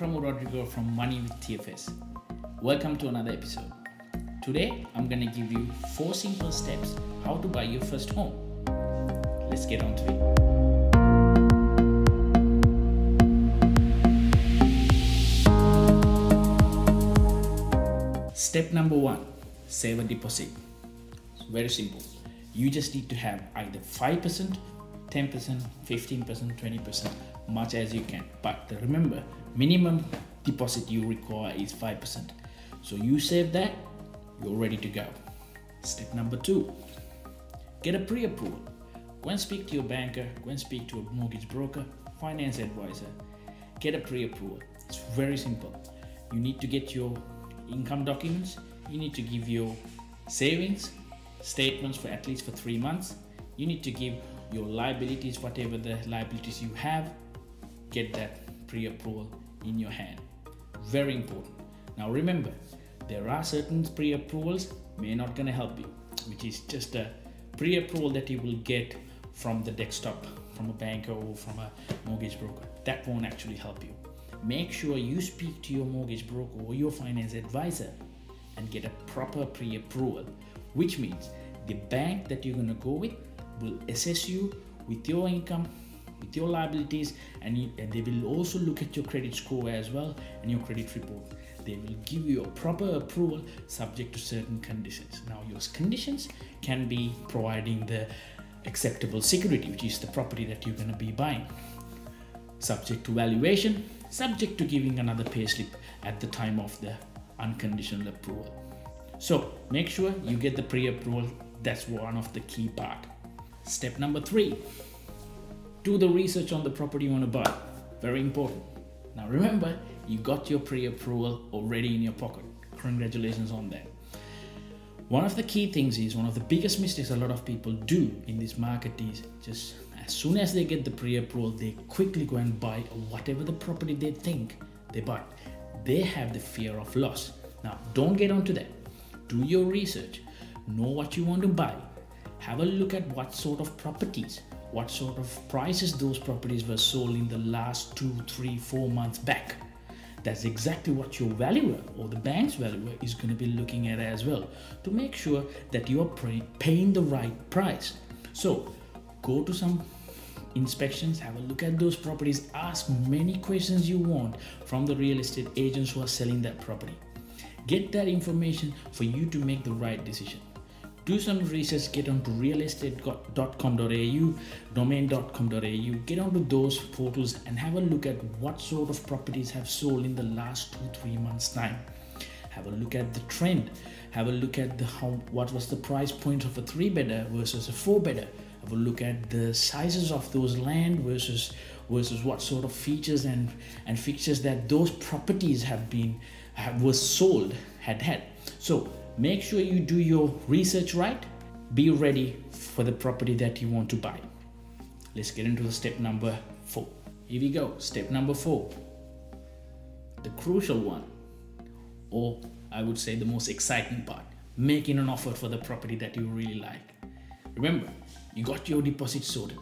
Pramod Rodrigo from Money with TFS. Welcome to another episode. Today, I'm going to give you four simple steps how to buy your first home. Let's get on to it. Step number one save a deposit. It's very simple. You just need to have either 5%, 10%, 15%, 20%, much as you can. But remember, minimum deposit you require is 5%. So you save that, you're ready to go. Step number two get a pre approval. Go and speak to your banker, go and speak to a mortgage broker, finance advisor. Get a pre approval. It's very simple. You need to get your income documents, you need to give your savings statements for at least for three months. You need to give your liabilities, whatever the liabilities you have, get that pre approval in your hand. Very important. Now remember, there are certain pre approvals may not gonna help you, which is just a pre approval that you will get from the desktop, from a banker or from a mortgage broker. That won't actually help you. Make sure you speak to your mortgage broker or your finance advisor and get a proper pre approval, which means the bank that you're gonna go with will assess you with your income with your liabilities and, you, and they will also look at your credit score as well and your credit report. They will give you a proper approval subject to certain conditions. Now your conditions can be providing the acceptable security which is the property that you're going to be buying. Subject to valuation subject to giving another payslip at the time of the unconditional approval. So make sure you get the pre-approval. That's one of the key part. Step number three do the research on the property you want to buy. Very important. Now remember, you got your pre approval already in your pocket. Congratulations on that. One of the key things is one of the biggest mistakes a lot of people do in this market is just as soon as they get the pre approval, they quickly go and buy whatever the property they think they buy. They have the fear of loss. Now, don't get onto that. Do your research, know what you want to buy, have a look at what sort of properties what sort of prices those properties were sold in the last two, three, four months back. That's exactly what your valuer or the bank's valuer is going to be looking at as well to make sure that you're paying the right price. So go to some inspections, have a look at those properties, ask many questions you want from the real estate agents who are selling that property. Get that information for you to make the right decision do some research get onto realestate.com.au domain.com.au get onto those portals and have a look at what sort of properties have sold in the last two three months time. Have a look at the trend. Have a look at the how what was the price point of a three bedder versus a four bedder have a look at the sizes of those land versus versus what sort of features and and fixtures that those properties have been have, was sold had had. So make sure you do your research right. Be ready for the property that you want to buy. Let's get into the step number four. Here we go. Step number four. The crucial one or i would say the most exciting part making an offer for the property that you really like. Remember you got your deposit sorted.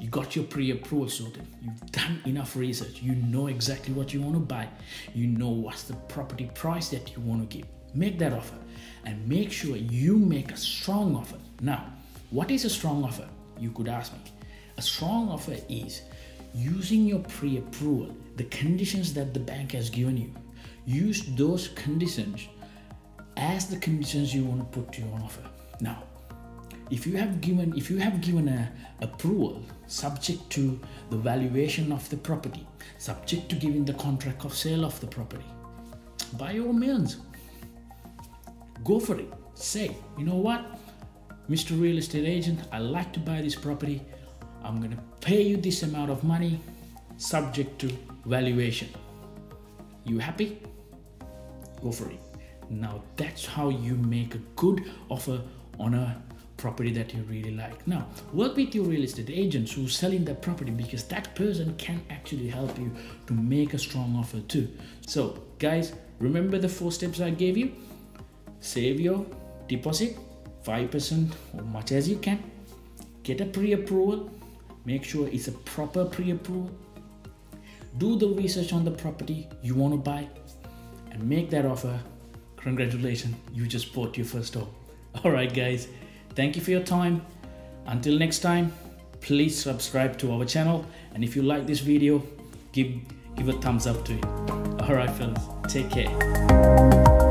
You got your pre-approval sorted. You've done enough research. You know exactly what you want to buy. You know what's the property price that you want to give make that offer and make sure you make a strong offer. Now, what is a strong offer? You could ask me. A strong offer is using your pre approval, the conditions that the bank has given you. Use those conditions as the conditions you want to put to your offer. Now, if you have given if you have given a approval subject to the valuation of the property subject to giving the contract of sale of the property by all means go for it. Say, you know what, Mr. Real Estate Agent, I like to buy this property. I'm going to pay you this amount of money subject to valuation. You happy? Go for it. Now that's how you make a good offer on a property that you really like. Now, work with your real estate agents who's selling that property because that person can actually help you to make a strong offer too. So, guys, remember the four steps I gave you? Save your deposit 5% or much as you can. Get a pre-approval. Make sure it's a proper pre-approval. Do the research on the property you want to buy and make that offer. Congratulations you just bought your first home. All right guys. Thank you for your time. Until next time please subscribe to our channel. And if you like this video give give a thumbs up to it. All right fellas. Take care